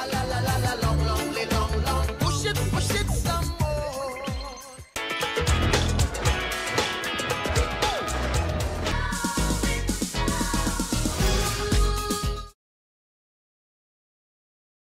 A la la la la long long.